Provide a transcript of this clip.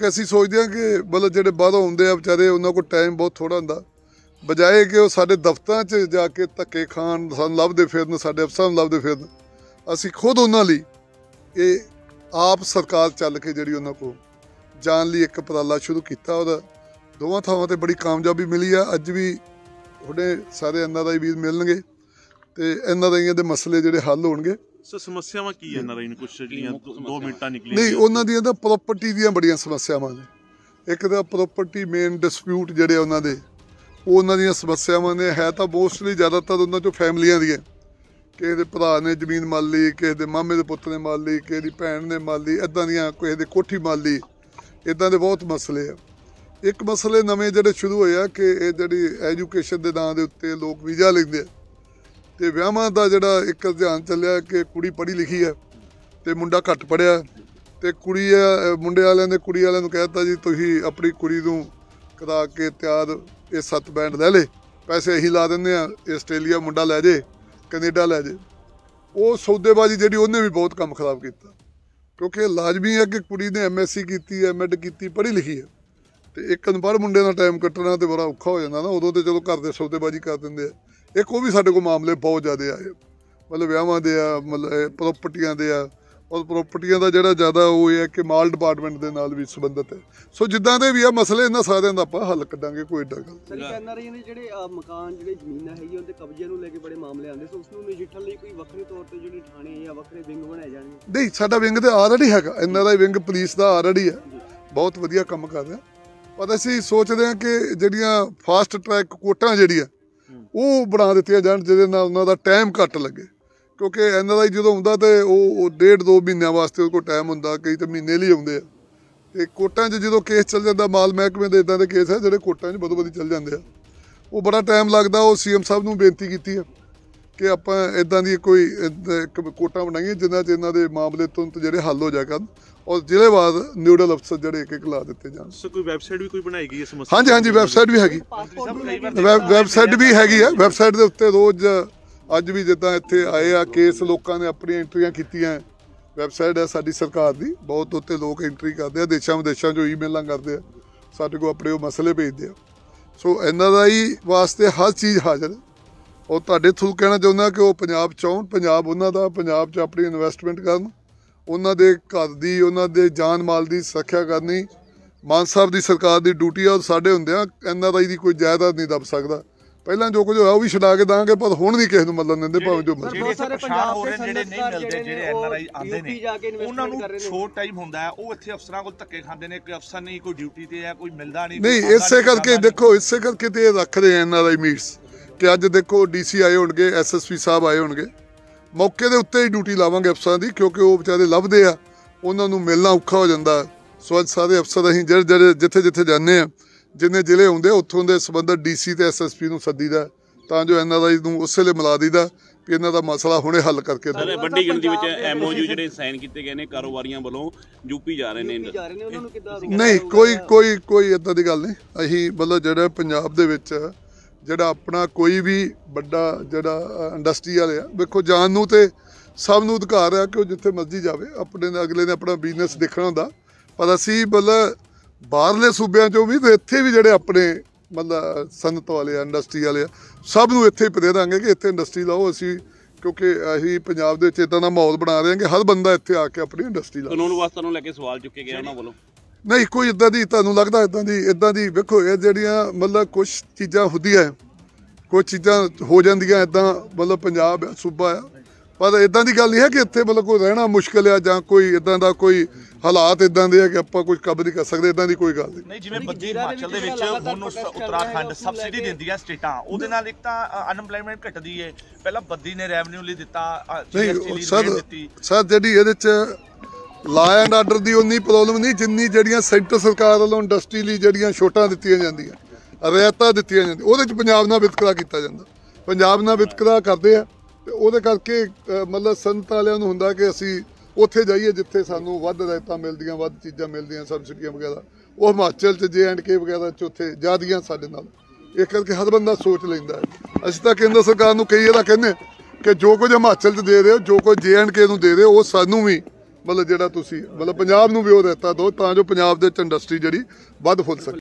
ਅਸੀਂ ਸੋਚਦੇ ਹਾਂ ਕਿ ਮਤਲਬ ਜਿਹੜੇ ਬਾਹਰੋਂ ਆਉਂਦੇ ਆ ਵਿਚਾਰੇ, ਉਹਨਾਂ ਕੋਲ ਟਾਈਮ ਬਹੁਤ ਥੋੜਾ ਹੁੰਦਾ। ਬਜਾਏ ਕਿ ਉਹ ਸਾਡੇ ਦਫ਼ਤਰਾਂ 'ਚ ਜਾ ਕੇ ਧੱਕੇ ਖਾਣ ਸਾਨੂੰ ਲੱਭਦੇ ਫਿਰਨ, ਸਾਡੇ ਅਫਸਰਾਂ ਨੂੰ ਲੱਭਦੇ ਫਿਰਨ, ਅਸੀਂ ਖੁਦ ਉਹਨਾਂ ਲਈ ਇਹ ਆਪ ਸਰਕਾਰ ਚੱਲ ਕੇ ਜਿਹੜੀ ਉਹਨਾਂ ਕੋਲ ਜਾਣ ਲਈ ਇੱਕ ਉਪਰਾਲਾ ਸ਼ੁਰੂ ਕੀਤਾ। ਉਹਦਾ ਦੋਵਾਂ ਥਾਵਾਂ ਤੇ ਬੜੀ ਕਾਮਯਾਬੀ ਮਿਲੀ ਆ। ਅੱਜ ਵੀ ਤੁਹਾਡੇ ਸਾਰੇ ਐਨਆਰਆਈ ਵੀਰ ਮਿਲਣਗੇ ਤੇ ਐਨਆਰਆਈਆਂ ਦੇ ਮਸਲੇ ਜਿਹੜੇ ਹੱਲ ਹੋਣਗੇ। ਸਰ ਸਮੱਸਿਆਵਾਂ ਕੀ ਹੈ ਨਰਾਇਣ ਕੁਛ? ਜਿਹੜੀਆਂ 2 ਮਿੰਟਾਂ ਨਿਕਲੀਆਂ ਨਹੀਂ ਉਹਨਾਂ ਦੀਆਂ ਤਾਂ ਪ੍ਰਾਪਰਟੀ ਦੀਆਂ ਬੜੀਆਂ ਸਮੱਸਿਆਵਾਂ ਨੇ। ਇੱਕ ਤਾਂ ਪ੍ਰਾਪਰਟੀ ਮੇਨ ਡਿਸਪਿਊਟ ਜਿਹੜੇ ਉਹਨਾਂ ਦੇ ਉਹ ਉਹਨਾਂ ਦੀਆਂ ਸਮੱਸਿਆਵਾਂ ਨੇ। ਹੈ ਤਾਂ ਮੋਸਟਲੀ ਜ਼ਿਆਦਾਤਰ ਉਹਨਾਂ ਚੋਂ ਫੈਮਲੀਆਂ ਦੀਆਂ। ਕਿਸੇ ਦੇ ਭਰਾ ਨੇ ਜ਼ਮੀਨ ਮੰਨ ਲਈ ਕਿਸੇ ਦੇ ਮਾਮੇ ਦੇ ਪੁੱਤ ਨੇ ਮੰਨ ਲਈ ਕਿਸੇ ਦੀ ਭੈਣ ਨੇ ਮੰਨ ਲਈ ਇਦਾਂ ਦੀਆਂ ਕਿਸੇ ਦੇ ਕੋਠੀ ਮੰਨ ਲਈ। ਇਦਾਂ ਦੇ ਬਹੁਤ ਮਸਲੇ ਆ। ਇੱਕ ਮਸਲੇ ਨਵੇਂ ਜਿਹੜੇ ਸ਼ੁਰੂ ਹੋਏ ਆ ਕਿ ਇਹ ਜਿਹੜੀ ਐਜੂਕੇਸ਼ਨ ਦੇ ਨਾਂ ਦੇ ਉੱਤੇ ਲੋਕ ਵੀਜ਼ਾ ਲੈਂਦੇ ਆ। ਤੇ ਵਿਆਹਾਂ ਦਾ ਜਿਹੜਾ ਇੱਕ ਰੁਝਾਨ ਚੱਲਿਆ ਕਿ ਕੁੜੀ ਪੜ੍ਹੀ ਲਿਖੀ ਹੈ ਤੇ ਮੁੰਡਾ ਘੱਟ ਪੜਿਆ ਤੇ ਕੁੜੀ ਆ ਮੁੰਡੇ ਵਾਲਿਆਂ ਨੇ ਕੁੜੀ ਵਾਲਿਆਂ ਨੂੰ ਕਹਿਤਾ ਜੀ, ਤੁਸੀਂ ਆਪਣੀ ਕੁੜੀ ਨੂੰ ਕਰਾ ਕੇ ਤਿਆਰ ਇਹ ਸੱਤ ਬੈਂਡ ਲੈ ਲੇ, ਪੈਸੇ ਅਸੀਂ ਲਾ ਦਿੰਦੇ ਆ ਆਸਟ੍ਰੇਲੀਆ ਮੁੰਡਾ ਲੈ ਜੇ, ਕੈਨੇਡਾ ਲੈ ਜੇ। ਉਹ ਸੌਦੇਬਾਜ਼ੀ ਜਿਹੜੀ ਉਹਨੇ ਵੀ ਬਹੁਤ ਕੰਮ ਖਰਾਬ ਕੀਤਾ। ਕਿਉਂਕਿ ਇਹ ਲਾਜ਼ਮੀ ਹੈ ਕਿ ਕੁੜੀ ਨੇ ਐਮਐਸਸੀ ਕੀਤੀ ਹੈ ਐਮਐਡ ਕੀਤੀ, ਪੜ੍ਹੀ ਲਿਖੀ ਹੈ। ਤੇ ਇੱਕ ਅਨਪੜ੍ਹ ਮੁੰਡੇ ਨਾਲ ਟਾਈਮ ਕੱਟਣਾ ਤੇ ਬੜਾ ਔਖਾ ਹੋ ਜਾਂਦਾ ਨਾ, ਉਦੋਂ ਤੇ ਚਲੋ ਘਰ ਦੇ ਸੌਦੇਬਾਜ਼ੀ ਕਰ ਦਿੰਦੇ ਆ। ਇੱਕ ਉਹ ਵੀ ਸਾਡੇ ਕੋਲ ਮਾਮਲੇ ਬਹੁਤ ਜ਼ਿਆਦੇ ਆਏ ਮਤਲਬ ਵਿਆਹਾਂ ਦੇ ਆ ਮਤਲਬ ਪ੍ਰਾਪਰਟੀਆਂ ਦੇ ਆ। ਔਰ ਪ੍ਰਾਪਰਟੀਆਂ ਦਾ ਜਿਹੜਾ ਜ਼ਿਆਦਾ ਉਹ ਇਹ ਹੈ ਕਿ ਮਾਲ ਡਿਪਾਰਟਮੈਂਟ ਦੇ ਨਾਲ ਵੀ ਸੰਬੰਧਿਤ ਹੈ। ਸੋ ਜਿੱਦਾਂ ਦੇ ਵੀ ਆ ਮਸਲੇ ਇਹਨਾਂ ਸਾਰਿਆਂ ਦਾ ਆਪਾਂ ਹੱਲ ਕੱਢਾਂਗੇ ਕੋਈ ਏਡਾ ਗੱਲ ਸਰ ਐਨਆਰਆਈ ਨੇ ਜਿਹੜੇ ਅ, ਮਕਾਨ ਜਿਹੜੇ ਜ਼ਮੀਨਾਂ ਹੈਗੀਆਂ ਉਹਦੇ ਕਬਜ਼ੇ ਨੂੰ ਲੈ ਕੇ ਬੜੇ ਮਾਮਲੇ ਆਉਂਦੇ ਸੋ ਉਸ ਨੂੰ ਨਜਿੱਠਣ ਲਈ ਕੋਈ ਵੱਖਰੇ ਤੌਰ ਤੇ ਜਿਹੜੇ ਥਾਣੇ ਜਾਂ ਵੱਖਰੇ ਵਿੰਗ ਬਣਾਏ ਜਾਣਗੇ? ਨਹੀਂ ਸਾਡਾ ਵਿੰਗ ਤੇ ਆਲਰੇਡੀ ਹੈਗਾ। ਇਹਨਾਂ ਦਾ ਵਿੰਗ ਪੁਲਿਸ ਦਾ ਆਲਰੇਡੀ ਹੈ। ਬਹੁਤ ਵਧੀਆ ਕੰਮ ਕਰ ਰਿਹਾ। ਪਰ ਅਸੀਂ ਸੋਚਦੇ ਹਾਂ ਕਿ ਜਿਹੜੀਆਂ ਫਾਸਟ ਟਰੈਕ ਕੋਟਾਂ ਜਿਹੜੀਆਂ ਉਹ ਬਣਾ ਦਿੱਤੀਆਂ ਜਾਣ ਜਿਹਦੇ ਨਾਲ ਉਹਨਾਂ ਦਾ ਟਾਈਮ ਘੱਟ ਲੱਗੇ। ਕਿਉਂਕਿ ਇਹਨਾਂ ਦਾ ਜਦੋਂ ਹੁੰਦਾ ਤੇ ਉਹ ਡੇਢ ਦੋ ਮਹੀਨਿਆਂ ਵਾਸਤੇ ਉਹਦੇ ਕੋਲ ਟਾਈਮ ਹੁੰਦਾ, ਕਈ ਤਾਂ ਮਹੀਨੇ ਲਈ ਆਉਂਦੇ ਆ। ਤੇ ਕੋਟਾਂ 'ਚ ਜਦੋਂ ਕੇਸ ਚੱਲ ਜਾਂਦਾ, ਮਾਲ ਮਹਿਕਮੇ ਦੇ ਇਦਾਂ ਦੇ ਕੇਸ ਆ ਜਿਹੜੇ ਕੋਟਾਂ 'ਚ ਬਦੋ ਬਦੀ ਚੱਲ ਜਾਂਦੇ ਆ। ਉਹ ਬੜਾ ਟਾਈਮ ਲੱਗਦਾ, ਉਹ ਸੀਐਮ ਸਾਹਿਬ ਨੂੰ ਬੇਨਤੀ ਕੀਤੀ ਹੈ ਕਿ ਆਪਾਂ ਇਦਾਂ ਦੀ ਕੋਈ ਇੱਕ ਕੋਟਾਂ ਬਣਾਈਏ ਜਿਨ੍ਹਾਂ 'ਚ ਇਹਨਾਂ ਦੇ ਮਾਮਲੇ ਤੁਰੰਤ ਜਿਹੜੇ ਹੱਲ ਹੋ ਜਾ ਕਰਨ ਔਰ ਜ਼ਿਲ੍ਹੇ ਬਾਅਦ ਨਿਊਡਲ ਅਫਸਰ ਜਿਹੜੇ ਇੱਕ ਇੱਕ ਲਾ ਦਿੱਤੇ ਜਾਣ। ਸਰ ਕੋਈ ਵੈਬਸਾਈਟ ਵੀ ਕੋਈ ਬਣਾਈ ਗਈ ਹੈ ਸਮੱਸਿਆ ਹਾਂਜੀ ਹਾਂਜੀ ਵੈਬਸਾਈਟ ਵੀ ਹੈਗੀ। ਵੈਬ ਵੈਬਸਾਈਟ ਵੀ ਹੈਗੀ ਆ। ਵੈਬਸਾਈਟ ਦੇ ਉੱਤੇ ਰੋਜ਼ ਅੱਜ ਵੀ ਜਿੱਦਾਂ ਇੱਥੇ ਆਏ ਆ ਕੇਸ ਲੋਕਾਂ ਨੇ ਆਪਣੀਆਂ ਐਂਟਰੀਆਂ ਕੀਤੀਆਂ। ਵੈਬਸਾਈਟ ਹੈ ਸਾਡੀ ਸਰਕਾਰ ਦੀ। ਬਹੁਤ ਉੱਤੇ ਲੋਕ ਐਂਟਰੀ ਕਰਦੇ ਆ ਦੇਸ਼ਾਂ ਵਿਦੇਸ਼ਾਂ 'ਚੋਂ ਈਮੇਲਾਂ ਕਰਦੇ ਆ। ਸਾਡੇ ਕੋਲ ਆਪਣੇ ਉਹ ਮਸਲੇ ਭੇਜਦੇ ਆ। ਸੋ ਇਹਨਾਂ ਦਾ ਹੀ ਵਾਸਤੇ ਹਰ ਚੀਜ਼ ਹਾਜ਼ਰ ਹੈ। ਉਹ ਤੁਹਾਡੇ ਥਰੂ ਕਹਿਣਾ ਚਾਹੁੰਦਾ ਕਿ ਉਹ ਪੰਜਾਬ 'ਚ ਆਉਣ ਪੰਜਾਬ ਉਹਨਾਂ ਦਾ ਪੰਜਾਬ 'ਚ ਆਪਣੀ ਇਨਵੈਸਟਮੈਂਟ ਕਰਨ। ਉਹਨਾਂ ਦੇ ਘਰ ਦੀ ਉਹਨਾਂ ਦੇ ਜਾਨ ਮਾਲ ਦੀ ਸੁਰੱਖਿਆ ਕਰਨੀ। ਮਾਨ ਸਾਹਿਬ ਦੀ ਸਰਕਾਰ ਦੀ ਡਿਊਟੀ ਆ ਔਰ ਸਾਡੇ ਹੁੰਦਿਆਂ ਐਨਆਰਆਈ ਦੀ ਕੋਈ ਜਾਇਦਾਦ ਨਹੀਂ ਦੱਬ ਸਕਦਾ। ਪਹਿਲਾਂ ਜੋ ਕੁਝ ਹੋਇਆ ਉਹ ਵੀ ਛਡਾ ਕੇ ਦਾਂਗੇ ਪਰ ਹੁਣ ਨਹੀਂ ਕਿਸੇ ਨੂੰ ਮੱਲਣ ਦਿੰਦੇ ਭਾਵੇਂ ਜੋ ਮਰਜ਼ੀ। ਬਹੁਤ ਸਾਰੇ ਪੰਜਾਬ ਦੇ ਨੇ, ਜਿਹੜੇ ਨਹੀਂ ਮਿਲਦੇ ਜਿਹੜੇ ਐਨਆਰਆਈ ਆਉਂਦੇ ਨੇ ਉਹਨਾਂ ਨੂੰ। ਸ਼ੋਰਟ ਟਾਈਮ ਹੁੰਦਾ ਹੈ ਉਹ ਇੱਥੇ ਅਫਸਰਾਂ ਕੋਲ ਧੱਕੇ ਖਾਂਦੇ ਨੇ ਕੋਈ ਅਫਸਰ ਨਹੀਂ ਕੋਈ ਡਿਊਟੀ ਤੇ ਹੈ ਕੋਈ ਮਿਲਦਾ ਨਹੀਂ ਨਹੀਂ ਇਸੇ ਕਰਕੇ ਦੇਖੋ ਇਸੇ ਕਰਕੇ ਤੇ ਇਹ ਰੱਖ ਰਹੇ ਐਨਆਰਆਈ ਮੀਟਸ ਕਿ ਅੱਜ ਦੇਖੋ ਡੀਸੀ ਆਏ ਹੋਣਗੇ ਐਸਐਸਪੀ ਸਾਹਿਬ ਆਏ ਹੋਣਗੇ। ਮੌਕੇ ਦੇ ਉੱਤੇ ਹੀ ਡਿਊਟੀ ਲਾਵਾਂਗੇ ਅਫਸਰਾਂ ਦੀ ਕਿਉਂਕਿ ਉਹ ਵਿਚਾਰੇ ਲੱਭਦੇ ਆ। ਉਹਨਾਂ ਨੂੰ ਮਿਲਣਾ ਔਖਾ ਹੋ ਜਾਂਦਾ। ਸੋ ਅੱਜ ਸਾਰੇ ਅਫਸਰ ਅਸੀਂ ਜਿਹੜੇ ਜਿਹੜੇ ਜਿੱਥੇ ਜਿੱਥੇ ਜਾਂਦੇ ਆ ਜਿੰਨੇ ਜ਼ਿਲ੍ਹੇ ਹੁੰਦੇ ਆ, ਉੱਥੋਂ ਦੇ ਸੰਬੰਧਤ ਡੀਸੀ ਤੇ ਐਸਐਸਪੀ ਨੂੰ ਸੱਦੀਦਾ ਤਾਂ ਜੋ ਐਨਆਰਆਈ ਨੂੰ ਉਸੇ ਵੇਲੇ ਮਿਲਾ ਦਈਦਾ ਵੀ ਇਹਨਾਂ ਦਾ ਮਸਲਾ ਹੁਣੇ ਹੱਲ ਕਰਕੇ ਦਿਓ। ਸਰ ਵੱਡੀ ਗਿਣਤੀ ਵਿੱਚ ਐਮਓਯੂ ਜਿਹੜੇ ਸਾਈਨ ਕੀਤੇ ਗਏ ਨੇ ਕਾਰੋਬਾਰੀਆਂ ਵੱਲੋਂ ਯੂਪੀ ਜਾ ਰਹੇ ਨੇ। UP ਜਾ ਰਹੇ ਨੇ ਉਹਨਾਂ ਨੂੰ ਕਿੱਦਾਂ ਨਹੀਂ ਕੋਈ ਕੋਈ ਕੋਈ ਇਦਾਂ ਦੀ ਗੱਲ ਨਹੀਂ। ਅਸੀਂ ਮਤਲਬ ਜਿਹੜਾ ਪੰਜਾਬ ਦੇ ਵਿੱਚ ਜਿਹੜਾ ਆਪਣਾ ਕੋਈ ਵੀ ਵੱਡਾ ਜਿਹੜਾ ਇੰਡਸਟਰੀ ਵਾਲੇ ਆ, ਵੇਖੋ ਜਾਣ ਨੂੰ ਤੇ ਸਭ ਨੂੰ ਅਧਿਕਾਰ ਆ ਕਿ ਉਹ ਜਿੱਥੇ ਮਰਜ਼ੀ ਜਾਵੇ, ਆਪਣੇ ਨੇ, ਅਗਲੇ ਨੇ ਆਪਣਾ ਬਿਜ਼ਨਸ ਦੇਖਣਾ ਹੁੰਦਾ। ਪਰ ਅਸੀਂ ਮਤਲਬ ਬਾਹਰਲੇ ਸੂਬਿਆਂ ਚੋਂ ਵੀ ਤੇ ਇੱਥੇ ਵੀ ਜਿਹੜੇ ਆਪਣੇ ਮਤਲਬ ਸਨਅਤ ਵਾਲੇ ਆ ਇੰਡਸਟਰੀ ਵਾਲੇ ਆ, ਸਭ ਨੂੰ ਇੱਥੇ ਹੀ ਦੇ ਦਾਂਗੇ ਕਿ ਇੱਥੇ ਇੰਡਸਟਰੀ ਲਾਓ। ਅਸੀਂ ਕਿਉਂਕਿ ਅਸੀਂ ਪੰਜਾਬ ਦੇ ਵਿੱਚ ਇਦਾਂ ਦਾ ਮਾਹੌਲ ਬਣਾ ਰਹੇ ਹਾਂ ਕਿ ਹਰ ਬੰਦਾ ਇੱਥੇ ਆ ਕੇ ਆਪਣੀ ਇੰਡਸਟਰੀ ਲਾਵੇ। ਕਾਨੂੰਨ ਵਾਸਤਾ ਨੂੰ ਲੈ ਕੇ ਸਵਾਲ ਚੁੱਕੇ ਗਏ ਉਹਨਾਂ ਵੱਲੋਂ। ਨਹੀਂ ਕੋਈ ਇਦਾਂ ਦੀ ਤੁਹਾਨੂੰ ਲੱਗਦਾ ਇਦਾਂ ਦੀ ਇਦਾਂ ਦੀ ਵੇਖੋ ਇਹ ਜਿਹੜੀਆਂ ਮਤਲਬ ਕੁਝ ਚੀਜ਼ਾਂ ਹੁੰਦੀਆਂ ਕੁਝ ਚੀਜ਼ਾਂ ਹੋ ਜਾਂਦੀਆਂ ਇਦਾਂ ਮਤਲਬ ਪੰਜਾਬ ਆ, ਸੂਬਾ ਆ ਪਰ ਇਦਾਂ ਦੀ ਗੱਲ ਨਹੀਂ ਹੈ ਕਿ ਇੱਥੇ ਮਤਲਬ ਕੋਈ ਰਹਿਣਾ ਮੁਸ਼ਕਲ ਆ ਜਾਂ ਕੋਈ ਇਦਾਂ ਦਾ ਕੋਈ ਹਾਲਾਤ ਇਦਾਂ ਦੇ ਆ ਕਿ ਆਪਾਂ ਕੁਝ ਕਬਰ ਨਹੀਂ ਕਰ ਸਕਦੇ ਇਦਾਂ ਦੀ ਕੋਈ ਗੱਲ ਨਹੀਂ। ਨਹੀਂ ਜਿਵੇਂ ਬੱਦੀ ਹਿਮਾਚਲ ਦੇ ਵਿੱਚ ਹੁਣ ਉੱਤਰਾਖੰਡ ਸਬਸਿਡੀ ਕੇ- ਦਿੰਦੀਆਂ ਸਟੇਟਾਂ ਉਹਦੇ ਨਾਲ ਇੱਕ ਤਾਂ ਅਨਪਲਾਈਮੈਂਟ ਘਟਦੀ ਹੈ ਪਹਿਲਾਂ ਬੱਦੀ ਨੇ ਰੈਵਨਿਊ ਲਈ ਦਿੱਤਾ ਉਹ ਲਈ ਦਿੱਤੀ। ਸਰ ਜਿਹੜੀ ਇਹਦੇ ਚ ਲਾ ਐਂਡ ਆਰਡਰ ਦੀ ਉਨੀ ਪ੍ਰੋਬਲਮ ਨਹੀਂ, ਜਿੰਨੀ ਜਿਹੜੀਆਂ ਸੈਂਟਰ ਸਰਕਾਰ ਵੱਲੋਂ ਇੰਡਸਟਰੀ ਲਈ ਜਿਹੜੀਆਂ ਛੋਟਾਂ ਦਿੱਤੀਆਂ ਜਾਂਦੀਆਂ, ਰਿਆਇਤਾਂ ਦਿੱਤੀਆਂ ਜਾਂਦੀਆਂ, ਉਹਦੇ ਚ ਪੰਜਾਬ ਨਾਲ ਵਿਤਕਰਾ ਕੀਤਾ ਜਾਂਦਾ। ਪੰਜਾਬ ਨਾਲ ਵਿਤਕਰਾ ਕਰਦੇ ਆ, ਤੇ ਉਹਦੇ ਕਰਕੇ ਮਤਲਬ ਸੰਤ ਵਾਲਿਆਂ ਨੂੰ ਹੁੰਦਾ ਕਿ ਅਸੀਂ ਉੱਥੇ ਜਾਈਏ ਜਿੱਥੇ ਸਾਨੂੰ ਵੱਧ ਰਿਆਇਤਾਂ ਮਿਲਦੀਆਂ, ਵੱਧ ਚੀਜ਼ਾਂ ਮਿਲਦੀਆਂ ਸਬਸਿਡੀਆਂ ਵਗੈਰਾ। ਉਹ ਹਿਮਾਚਲ ਚ, ਜੇ ਐਂਡ ਕੇ ਵਗੈਰਾ ਚ ਉੱਥੇ ਜ਼ਿਆਦੀਆਂ ਸਾਡੇ ਨਾਲ। ਇਹ ਕਰਕੇ ਹਰ ਬੰਦਾ ਸੋਚ ਲੈਂਦਾ ਅਸੀਂ ਤਾਂ ਕੇਂਦਰ ਸਰਕਾਰ ਨੂੰ ਕਈ ਇਹਦਾ ਕਹਿੰਦੇ ਕਿ ਜੋ ਕੁਝ ਹਿਮਾਚਲ 'ਚ ਦੇ ਰਹੇ ਹੋ, ਜੋ ਕੁਝ ਜੇ ਐਂਡ ਕੇ ਨੂੰ ਦੇ ਰਹੇ ਹੋ, ਉਹ ਸਾਨੂੰ ਵੀ ਮਤਲਬ ਜਿਹੜਾ ਤੁਸੀਂ, ਮਤਲਬ ਪੰਜਾਬ ਨੂੰ ਵੀ ਉਹ ਦਿੱਤਾ ਦਿਓ ਤਾਂ ਜੋ ਪੰਜਾਬ ਦੇ ਵਿੱਚ ਇੰਡਸਟਰੀ ਜਿਹੜੀ ਵੱਧ ਫੁੱਲ ਸਕੇ।